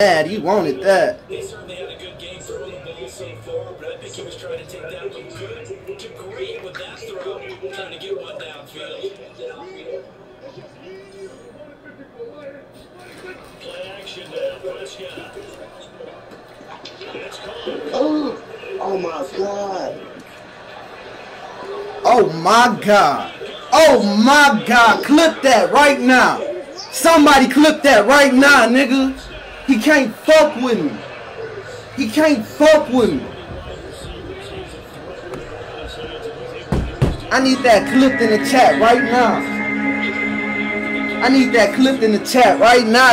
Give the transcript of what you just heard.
bad. He wanted that. He certainly had a good game throwing the ball so far, but I think he was trying to take down from good to great with that throw, trying to get one downfield. Play action now, Prescott. It's caught. Oh, oh my God. Oh my God. Oh my God. Clip that right now. Somebody clip that right now, nigga. He can't fuck with me. He can't fuck with me. I need that clipped in the chat right now. I need that clipped in the chat right now.